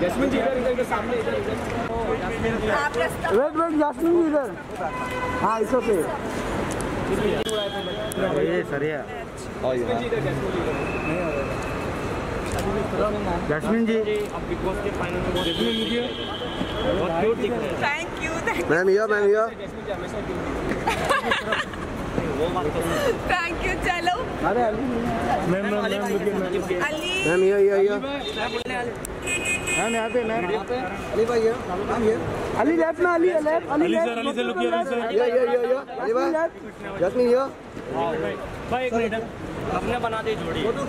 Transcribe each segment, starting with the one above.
Jasmine जी इधर इधर सामने इधर इधर। आप रास्ता वेट वेट जासमीन इधर। हाँ इस ओके ये सरिया। जासमीन जी अब बिग बॉस के फाइनल में बहुत जैस्मिन बहुत क्यूट दिख रहे हैं। Thank you ma'am yo ma'am yo वो बात तो थैंक यू चलो। अरे Ali ma'am ma'am ma'am Ali ma'am yo yo yo. Ma'am यहाँ पे मैम। अली भाई मैम ये। अली लेफ़्ट में अली लेफ़्ट। अली लेफ़्ट अली से लुकिए अली से यो यो यो यो अली भाई जासमीन यो। भाई एक मिनट। अपने बना दे जोड़ी। अली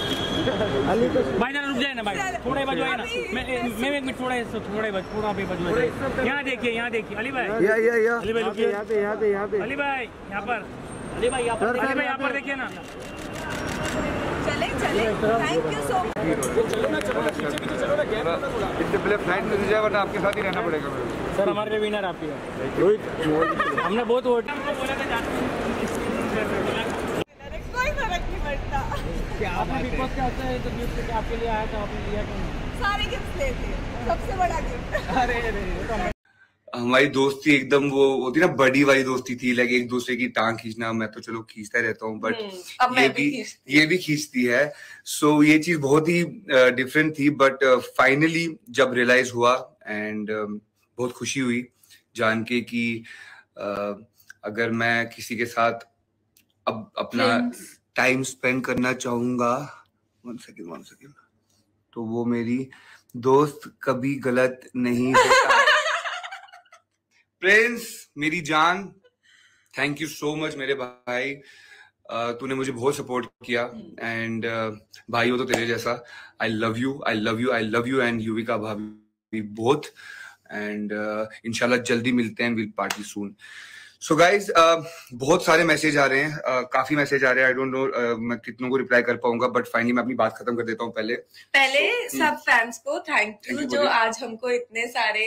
भाई जरा रुक जाए ना भाई। थोड़े बजवाए ना। मैं मैं एक मिनट थोड़ा थोड़े बज थोड़ा भी बजवाए यहाँ देखिए यहाँ देखिए। अली भाई। या या या। अली भाई रुकिए। यहाँ पे यहाँ पे यहाँ पे। अली भाई यहाँ पर। अली भाई यहाँ पर। अली भाई यहाँ पर देखिए ना। चले चले। थैंक यू सो मच इससे पहले फ़्लाइट में जाए वरना आपके साथ ही रहना पड़ेगा। सर हमारे विनर आप ही। हो हमने बहुत वोट बोला था कोई फ़र्क नहीं पड़ता आपने बिग बॉस का तो गिफ्ट आपके लिए आया था आपने लिया क्यों? सारे गिफ्ट लेते सबसे बड़ा गिफ्ट अरे अरे वो हमें हमारी दोस्ती एकदम वो होती ना बड़ी वाली दोस्ती थी लाइक एक दूसरे की टांग खींचना मैं तो चलो खींचता रहता हूँ बट ये भी भी खींचती ये भी खींचती है। सो ये चीज़ बहुत ही डिफरेंट थी बट फाइनली जब रियलाइज़ हुआ एंड बहुत खुशी हुई जान के कि uh, अगर मैं किसी के साथ अब अपना टाइम स्पेंड करना चाहूँगा। वन सेकेंड वन सेकेंड तो वो मेरी दोस्त कभी गलत नहीं होता। प्रिंस मेरी जान थैंक यू सो मच मेरे भाई। uh, तूने मुझे बहुत सपोर्ट किया। एंड भाई हो तो तेरे जैसा। I love you I love you I love you and Yuvika भाभी बोथ एंड इंशाल्लाह जल्दी मिलते हैं will party soon so guys बहुत सारे मैसेज आ रहे हैं. Uh, काफ़ी मैसेज आ रहे हैं. आई डोंट नो मैं कितनों को रिप्लाई कर पाऊँगा बट फाइनली मैं अपनी बात खत्म कर देता हूँ पहले. पहले सब फैंस को थैंक यू जो। आज हमको इतने सारे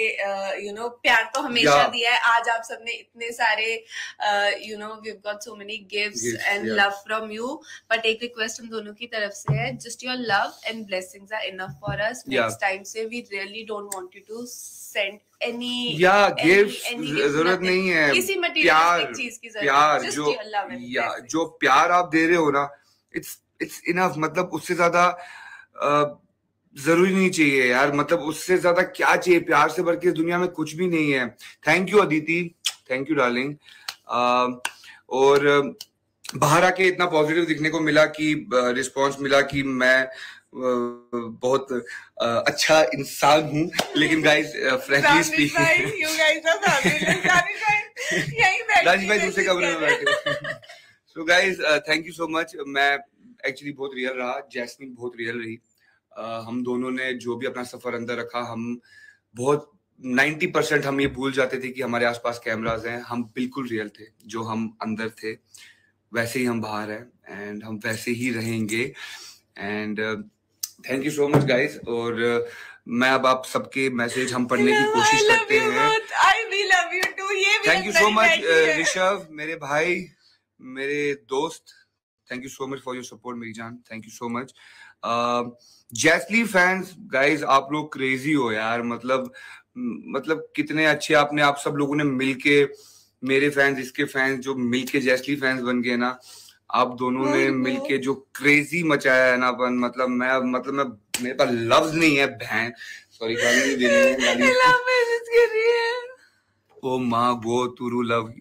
यू नो प्यार तो हमेशा Yeah. दिया है. आज आप सबने इतने सारे you know we got so many gifts Gifts, and love from you but एक रिक्वेस्ट हम दोनों की तरफ़ से है just your love and blessings are enough for us next time से we really don't want you to send any- gift any ज़रूरत नहीं है। किसी प्यार चीज़ की प्यार जो या जो प्यार आप दे रहे हो ना इट्स इट्स इनफ मतलब उससे ज़्यादा ज़रूरी नहीं चाहिए यार मतलब उससे ज़्यादा क्या चाहिए? प्यार से बढ़ के दुनिया में कुछ भी नहीं है। Thank you Aditi thank you darling और बाहर आके इतना पॉजिटिव दिखने को मिला कि रिस्पांस मिला कि मैं बहुत अच्छा इंसान हूँ। लेकिन गाइस फ्रेंकली स्पीकिंग राज भाई दूसरे कमरे में। बैठे so guys thank you so much मैं एक्चुअली बहुत रियल रहा जैस्मिन बहुत रियल रही। Uh, हम दोनों ने जो भी अपना सफ़र अंदर रखा हम बहुत 90 परसेंट हम ये भूल जाते थे कि हमारे आसपास कैमराज हैं। हम बिल्कुल रियल थे जो हम अंदर थे वैसे ही हम बाहर हैं। एंड हम वैसे ही रहेंगे। And thank you so much guys और uh, मैं अब आप सबके मैसेज हम पढ़ने की कोशिश करते हैं। Thank you so much Rishabh मेरे भाई मेरे दोस्त। Thank you so much for your support मेरी जान। Thank you so much JasLy fans guys आप लोग क्रेजी हो यार। मतलब मतलब कितने अच्छे आपने आप सब लोगों ने मिलके मेरे फैंस इसके फैंस जो मिलके जैसली फैंस बन गए ना। आप दोनों ने मिलके जो क्रेजी मचाया है ना अपन मतलब मैं मतलब मैं मेरे पास लफ्ज नहीं है बहन। सॉरी गाली नहीं देनी है है। ओ माँ वो तुरु लव।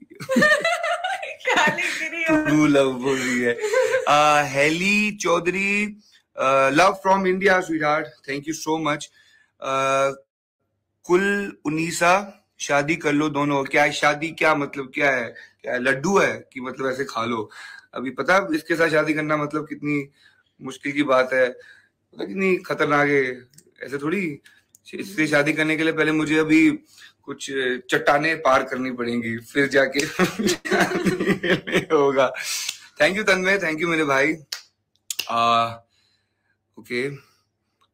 ट्रू लव बोल रही है। uh, Heli Chaudhary love from India sweet thank you so much कुल उनीसा शादी कर लो दोनों। क्या है शादी क्या मतलब क्या है? क्या लड्डू है कि मतलब ऐसे खा लो? अभी पता है इसके साथ शादी करना मतलब कितनी मुश्किल की बात है। पता कितनी खतरनाक है। ऐसे थोड़ी इससे शादी करने के लिए पहले मुझे अभी कुछ चट्टाने पार करनी पड़ेंगी फिर जाके होगा। Thank you Tanmay thank you मेरे भाई। आ, okay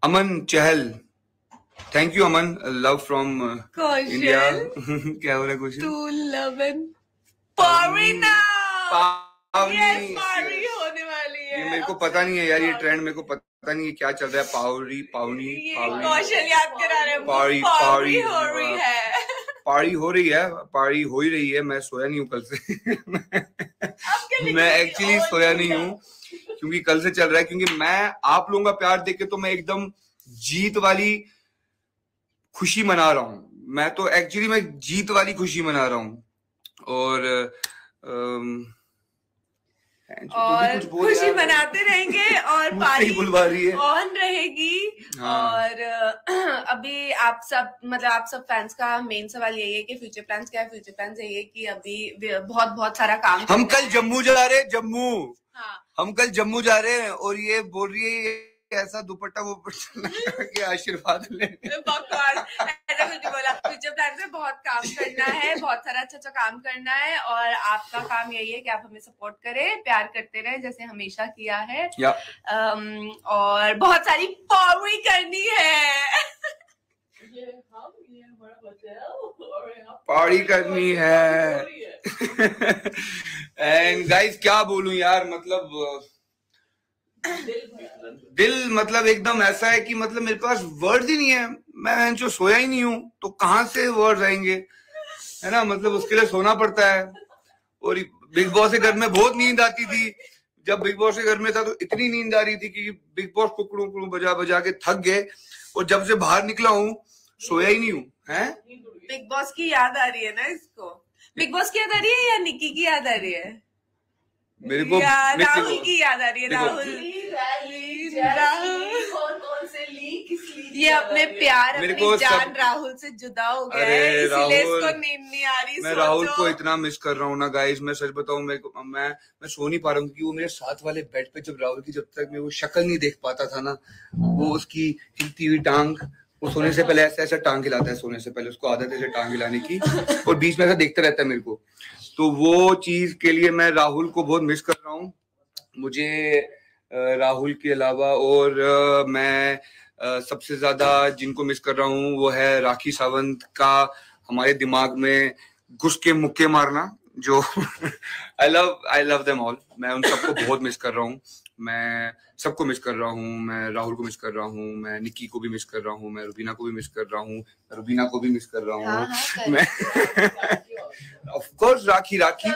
Aman Chahal. Thank you Aman. Love from India क्या हो रहा है कुछ टू लव एंड पावरी होने वाली ये मेरे को पता नहीं है यार ये ट्रेंड मेरे को पता नहीं है क्या चल रहा है। पावरी पावनी पावरी। कौशल याद करा रहे हैं। पारी, हो रही है। पारी हो रही है पारी हो ही रही है। मैं सोया नहीं हूँ कल से। मैं एक्चुअली सोया नहीं हूँ क्योंकि कल से चल रहा है। क्योंकि मैं आप लोगों का प्यार देख के तो मैं एकदम जीत वाली खुशी मना रहा हूँ। मैं तो एक्चुअली मैं जीत वाली खुशी मना रहा हूँ। और भी और खुशी मनाते रहेंगे और पार्टी बुलवा रही है। ऑन रहेगी। हाँ। और अभी आप सब मतलब आप सब फैंस का मेन सवाल यही है कि फ्यूचर प्लान्स क्या है? फ्यूचर प्लान्स यही है कि अभी बहुत बहुत सारा काम हम कल जम्मू जा रहे हैं जम्मू। हाँ। हम कल जम्मू जा रहे हैं और ये बोल रही है ये ऐसा दुपट्टा वो के आशीर्वाद ले। बकवास। ऐसा कुछ नहीं बोला। फ्यूचर प्लान में बहुत काम करना है बहुत सारा अच्छा अच्छा काम करना है और आपका काम यही है कि आप हमें सपोर्ट करें प्यार करते रहे जैसे हमेशा किया है। या। अम, और बहुत सारी पावरी करनी है। पार्टी करनी है। एंड गाइस क्या बोलूँ यार मतलब दिल मतलब एकदम ऐसा है कि मतलब मेरे पास वर्ड ही नहीं है। मैं जो सोया ही नहीं हूँ तो कहाँ से वर्ड आएँगे? है ना? मतलब उसके लिए सोना पड़ता है। और बिग बॉस के घर में बहुत नींद आती थी। जब बिग बॉस के घर में था तो इतनी नींद आ रही थी कि बिग बॉस कुकड़ू कुकड़ू बजा बजा के थक गए। और जब से बाहर निकला हूँ, सोया ही नहीं हूँ। हैं? बिग बॉस की याद आ रही है ना इसको? बिग बॉस की याद आ रही है या निक्की की याद आ रही है? मेरे को राहुल की याद आ रही है। राहुल। राहुल। ये अपने प्यार मेरे अपनी को जान सब- राहुल से जुदा हो गया है इसीलिए राहुल, इसको नींद नहीं आ रही मैं राहुल को इतना मिस कर रहा हूँ ना गाइस मैं सच बताऊँ मेरे को मैं मैं सो नहीं पा रहा हूँ क्योंकि वो मेरे साथ वाले बेड पे जब राहुल की जब तक मैं वो शक्ल नहीं देख पाता था ना वो उसकी हिलती हुई टांग वो सोने से पहले ऐसे ऐसे टांग हिलाता है, सोने से पहले उसको आदत है टांग हिलाने की और बीच में ऐसा देखता रहता है मेरे को। तो वो चीज़ के लिए मैं राहुल को बहुत मिस कर रहा हूँ। मुझे राहुल के अलावा और मैं सबसे ज़्यादा जिनको मिस कर रहा हूँ वो है राखी सावंत का हमारे दिमाग में घुस के मुक्के मारना, जो I love I love them all मैं उन सबको बहुत मिस कर रहा हूँ। मैं सबको मिस कर रहा हूँ मैं राहुल को मिस कर रहा हूँ मैं निक्की को भी मिस कर रहा हूँ मैं रुबीना को भी मिस कर रहा हूँ रुबीना को भी मिस कर रहा हाँ, हूँ हाँ, मैं of course Rakhi Rakhi.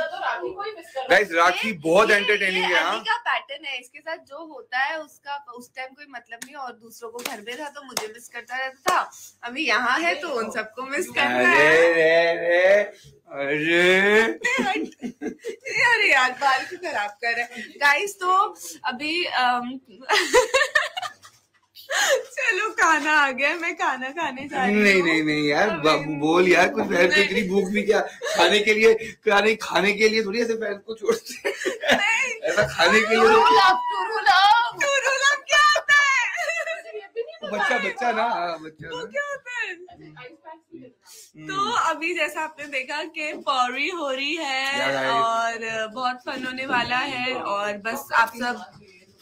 Guys Rakhi बहुत एंटरटेनिंग है हाँ। का पैटर्न है इसके साथ जो होता है उसका उस टाइम कोई मतलब नहीं और दूसरों को घर में था तो मुझे मिस करता रहता था। अभी यहाँ है तो उन सबको मिस करना है। रे रे अरे अरे यार बाल क्यों खराब कर रहे हैं। गाइस तो अभी अम, चलो खाना आ गया मैं खाना खाने जा रही हूँ। नहीं नहीं नहीं यार बोल यार कुछ फ़ैन को इतनी भूख भी क्या? खाने के लिए खाने खाने के लिए थोड़ी ऐसे पैर को छोड़ते ऐसा खाने के लिए तो बच्चा बच्चा ना बच्चा क्या होता है। तो अभी जैसा आपने देखा कि पौरी हो रही है और बहुत फन होने वाला है और बस आप सब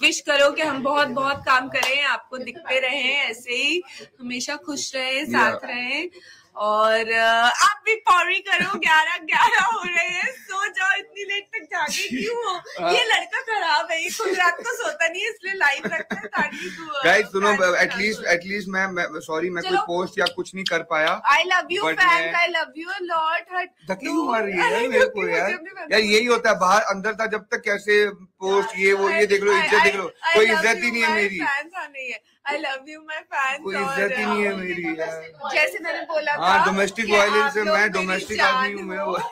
विश करो कि हम बहुत बहुत काम करें आपको दिखते रहें ऐसे ही हमेशा खुश रहें साथ. रहें और आप भी पौरी करो ग्यारह ग्यारह हो रहे हैं। सो जाओ इतनी लेट तक जागे क्यों हो? ये लड़का खराब है ये खुद रात को सोता नहीं है इसलिए लाइव रखता है ताकि गाइस सुनो एटलीस्ट एटलीस्ट मैं सॉरी मैं कोई पोस्ट या कुछ नहीं कर पाया I love you fans I love you lot हट क्यों मार रही है मेरे को यार? यार यही होता है बाहर अंदर था जब तक कैसे पोस्ट ये वो ये देख लो इज़्ज़त देख लो कोई इज़्ज़त ही नहीं है मेरी। I love you my fans कोई इज़्ज़त ही नहीं है मेरी। जैसे मैंने बोला हाँ, था domestic कि violence आप से लोग मैं जान आदमी हूँ, मैं और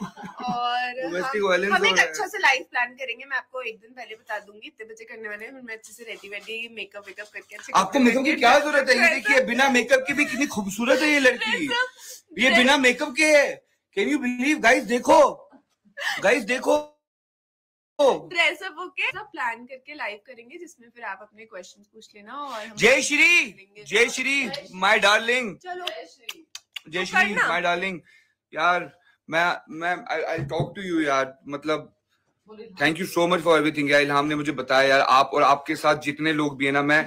हम- violence हम एक अच्छा से लाइव प्लान करेंगे मैं आपको एक दिन पहले बता दूँगी इतने बजे करने वाले हैं मैं अच्छे से रेडी वेडी मेकअप वेकअप करके अच्छे आपको मेकअप की क्या ज़रूरत है? ये देखिए बिना मेकअप के भी कितनी खूबसूरत है ये लड़की। ये बिना मेकअप के है। कैन यू बिलीव गाइस देखो। गाइस देखो। ड्रेसअप होके सब प्लान करके लाइव करेंगे जिसमें फिर आप अपने क्वेश्चंस पूछ लेना और जय श्री जय श्री माय डार्लिंग चलो। जय तो श्री। माय डार्लिंग यार मैं मैं आई टॉक टू यू यार मतलब thank you so much for everything यार इल्हाम ने मुझे बताया यार आप और आपके साथ जितने लोग भी है ना मैं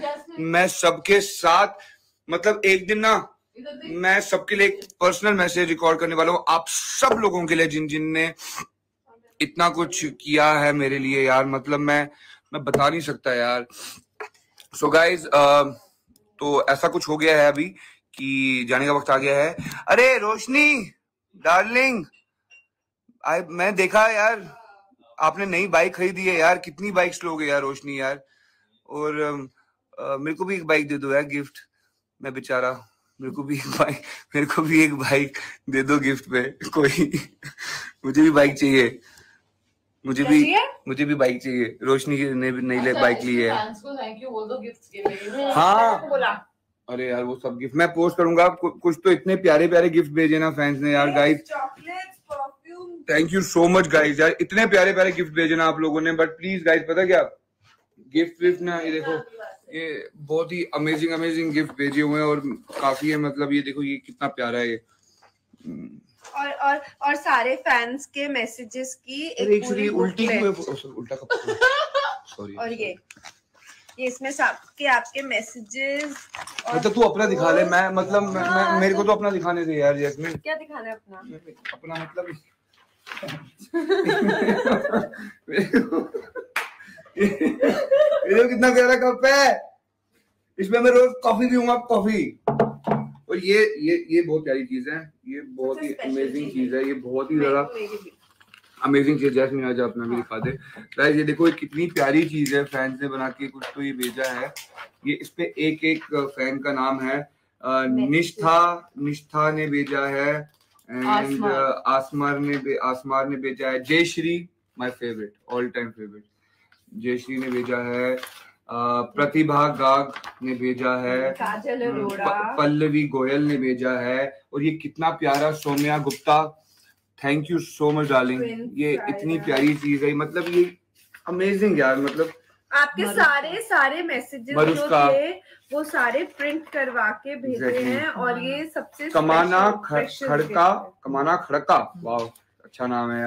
मैं सबके साथ मतलब एक दिन ना मैं सबके लिए एक पर्सनल मैसेज रिकॉर्ड करने वाला हूँ आप सब लोगों के लिए जिन जिन ने इतना कुछ किया है मेरे लिए यार मतलब मैं मैं बता नहीं सकता यार। सो so गाइज़ तो ऐसा कुछ हो गया है अभी कि जाने का वक्त आ गया है। अरे रोशनी डार्लिंग आई मैं देखा यार, आपने नई बाइक खरीदी है यार, कितनी बाइक्स लोगे यार रोशनी यार। और मेरे को भी एक बाइक दे दो यार गिफ्ट मैं बेचारा। मेरे को भी एक बाइक मेरे को भी एक बाइक दे दो गिफ्ट पे, कोई, मुझे भी बाइक चाहिए। मुझे भी मुझे भी बाइक चाहिए। रोशनी ने भी नई ले बाइक ली है। दो गिफ्ट्स के लिए हाँ अरे यार वो सब गिफ्ट मैं पोस्ट करूँगा। कुछ तो इतने प्यारे प्यारे गिफ्ट भेजे ना फैंस ने यार guys thank you so much guys यार इतने प्यारे प्यारे गिफ्ट भेजे ना आप लोगों ने। बट प्लीज़ गाइस पता क्या? गिफ्ट विफ्ट ना ये देखो ये बहुत ही अमेजिंग अमेजिंग गिफ्ट भेजे हुए हैं और काफ़ी है। मतलब ये देखो ये कितना प्यारा है ये। और और सारे फैंस के मैसेजेस की एक पूरी उल्टी उल्टा सॉरी और ये। ये इसमें सबके आपके मैसेजेस और मतलब तू अपना दिखा ले मैं मतलब मैं, मैं, मेरे को तो अपना दिखाने दे यार जैस्मिन क्या दिखाना है अपना? अपना मतलब ये कितना प्यारा कप है। इसमें मैं रोज कॉफ़ी पीऊँगा कॉफ़ी और ये ये ये बहुत प्यारी चीज़ है। ये बहुत ही अमेजिंग चीज़ चीज़ है। ये बहुत ही ज़्यादा अमेजिंग चीज़ जैसे आज अपना भी दिखा दे। गाइस ये देखो ये कितनी प्यारी चीज़ है। फैंस ने बना के कुछ तो ये भेजा है। ये इस पे एक एक फ़ैन का नाम है। निष्ठा निष्ठा ने भेजा है। एंड आसमार। ने आसमार ने भेजा है। Jay Shri my favourite all time favourite Jay Shri ने भेजा है। प्रतिभा गाग ने भेजा है। काजल अरोड़ा। पल्लवी गोयल ने भेजा है। और ये कितना प्यारा Saumya Gupta. Thank you so much darling ये इतनी प्यारी चीज़ है। मतलब ये अमेजिंग यार मतलब आपके सारे सारे मैसेजेस जो। थे वो सारे प्रिंट करवा के भेजे Exactly. हैं और ये सबसे कमाना खड़का कमाना खड़का। वाह अच्छा नाम है